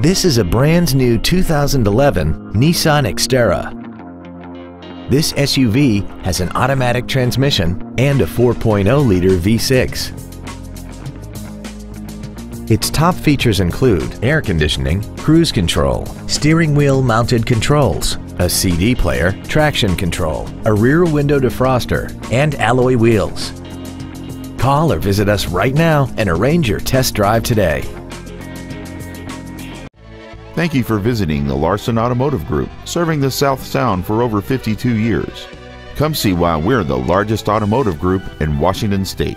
This is a brand new 2011 Nissan Xterra. This SUV has an automatic transmission and a 4.0-liter V6. Its top features include air conditioning, cruise control, steering wheel mounted controls, a CD player, traction control, a rear window defroster, and alloy wheels. Call or visit us right now and arrange your test drive today. Thank you for visiting the Larson Automotive Group, serving the South Sound for over 52 years. Come see why we're the largest automotive group in Washington State.